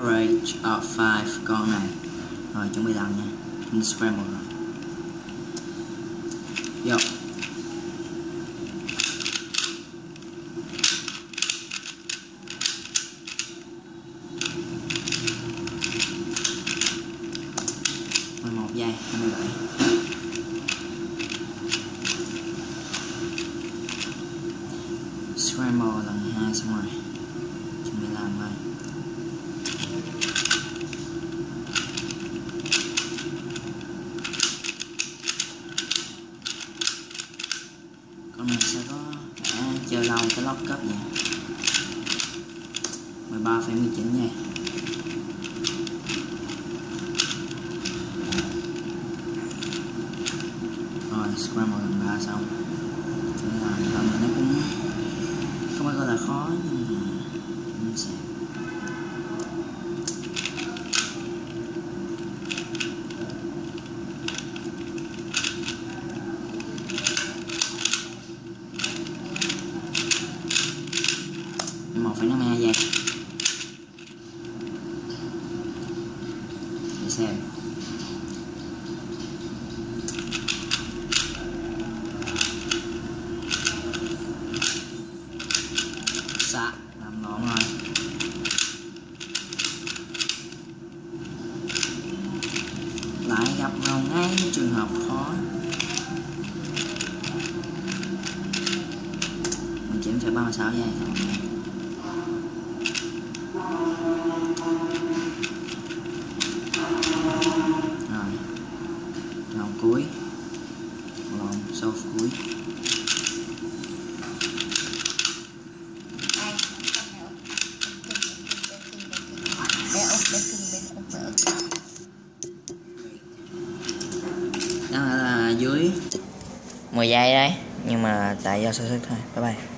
average of 5 con này. Rồi, chuẩn bị làm nha. Mình scramble rồi. Vô. Một giây, hai mươi bảy. Scramble lần hai xong rồi chuẩn bị làm thôi con này sẽ có đã chơi lâu cái lock cấp vậy 13,19 nha. Rồi scramble lần ba xong. Thế là mình này nó cũng không phải gọi là khó nhưng mà mình sẽ mà nó me vậy. Để xem. Xạ, làm ngon rồi. Lại gặp vào ngay, trường hợp khó. Mình chỉ phải ba sáu giây thôi sau cuối. Đó là dưới 10 giây đấy, nhưng mà tại do sơ xuất thôi. Bye bye.